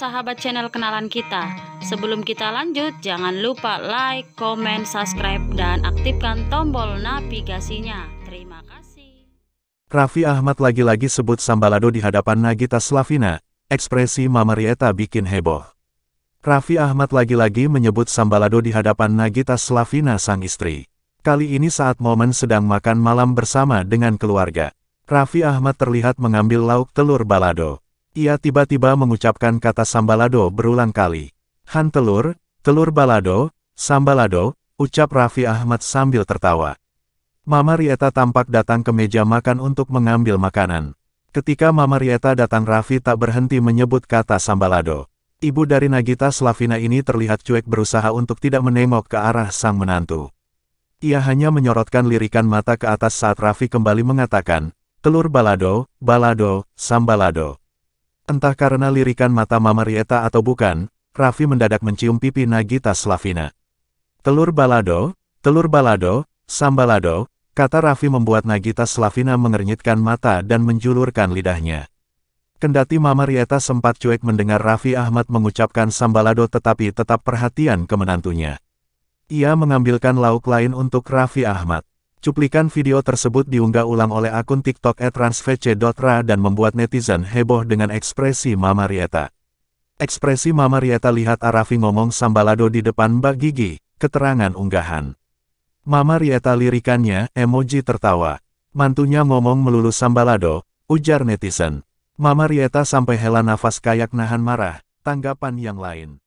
sahabat channel kenalan kita. Sebelum kita lanjut, jangan lupa like, komen, subscribe, dan aktifkan tombol navigasinya. Terima kasih. Raffi Ahmad lagi-lagi sebut Sambalado di hadapan Nagita Slavina, ekspresi Mama Rieta bikin heboh. Raffi Ahmad lagi-lagi menyebut Sambalado di hadapan Nagita Slavina sang istri. Kali ini saat momen sedang makan malam bersama dengan keluarga. Raffi Ahmad terlihat mengambil lauk telur balado. Ia tiba-tiba mengucapkan kata sambalado berulang kali. Han telur, telur balado, sambalado, ucap Raffi Ahmad sambil tertawa. Mama Rieta tampak datang ke meja makan untuk mengambil makanan. Ketika Mama Rieta datang Raffi tak berhenti menyebut kata sambalado. Ibu dari Nagita Slavina ini terlihat cuek berusaha untuk tidak menengok ke arah sang menantu. Ia hanya menyorotkan lirikan mata ke atas saat Raffi kembali mengatakan, telur balado, balado, sambalado. Entah karena lirikan mata Mama Rieta atau bukan, Raffi mendadak mencium pipi Nagita Slavina. Telur balado, telur balado, sambalado, kata Raffi membuat Nagita Slavina mengernyitkan mata dan menjulurkan lidahnya. Kendati Mama Rieta sempat cuek mendengar Raffi Ahmad mengucapkan sambalado tetapi tetap perhatian ke menantunya. Ia mengambilkan lauk lain untuk Raffi Ahmad. Cuplikan video tersebut diunggah ulang oleh akun TikTok @transvc.ra dan membuat netizen heboh dengan ekspresi Mama Rieta. Ekspresi Mama Rieta lihat Arafi ngomong sambalado di depan Mbak Gigi, keterangan unggahan. Mama Rieta lirikannya, emoji tertawa. Mantunya ngomong melulu sambalado, ujar netizen. Mama Rieta sampai hela nafas kayak nahan marah, tanggapan yang lain.